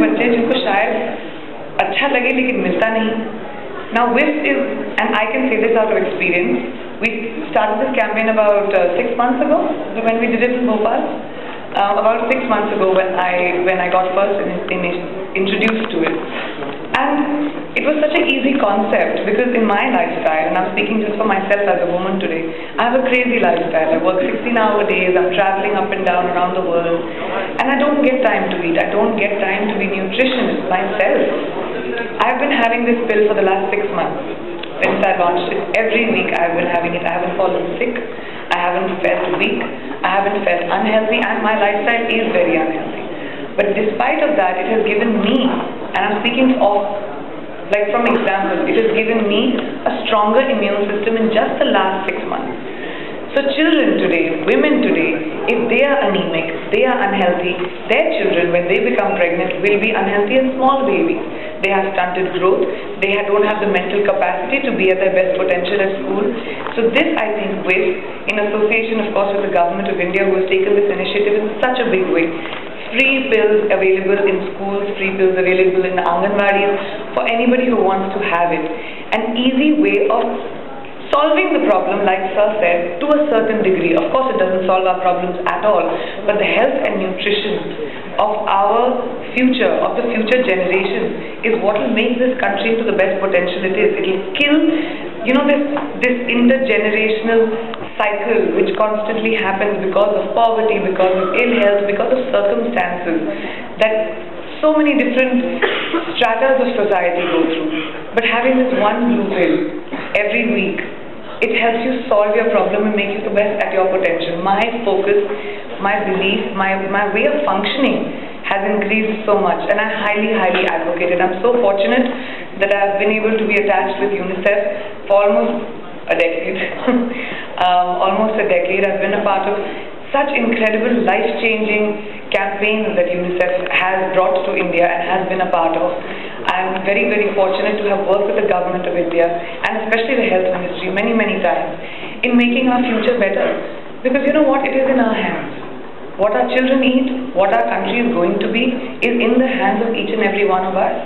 बच्चे जिनको शायद अच्छा लगे लेकिन मिलता नहीं Now WISP is, and I can say this out of experience, we started this campaign about uh, six months ago when we did it in Bhopal. Uh, about six months ago when I when I got first in, in, introduced to it. And it was such an easy concept because in my lifestyle, and I'm speaking just for myself as a woman today, I have a crazy lifestyle. I work 16 hour days, I'm traveling up and down around the world, and I don't get time to eat. I don't get time to be nutritionist myself. I've been having this pill for the last six months since I launched it. Every week I've been having it. I haven't fallen sick. I haven't felt weak. I haven't felt unhealthy, and my lifestyle is very unhealthy. But despite of that, it has given me, and I'm speaking of, like from example, it has given me a stronger immune system in just the last six months. So children today, women today, if they are anemic, they are unhealthy, their children, when they become pregnant, will be unhealthy and small babies. They have stunted growth, they don't have the mental capacity to be at their best potential at school. So this, I think, with, in association, of course, with the government of India, who has taken this initiative in such a big way, free pills available in schools, free pills available in Anganwadis for anybody who wants to have it. An easy way of solving the problem, like Sir said, to a certain degree. Of course, it doesn't solve our problems at all, but the health and nutrition of our future, of the future generation, is what will make this country to the best potential it is. It will kill, you know, this, this intergenerational cycle which constantly happens because of poverty, because of ill health, because of circumstances that so many different stratas of society go through. But having this one blue pill every week, it helps you solve your problem and make you the best at your potential. My focus, my belief, my, my way of functioning has increased so much and I highly, highly advocate it. I'm so fortunate that I've been able to be attached with UNICEF for almost a decade. um, almost a decade. I've been a part of such incredible life-changing campaigns that UNICEF has brought to India and has been a part of. I'm very, very fortunate to have worked with the government of India and especially the health ministry many, many times in making our future better. Because you know what? It is in our hands. What our children eat, what our country is going to be, is in the hands of each and every one of us.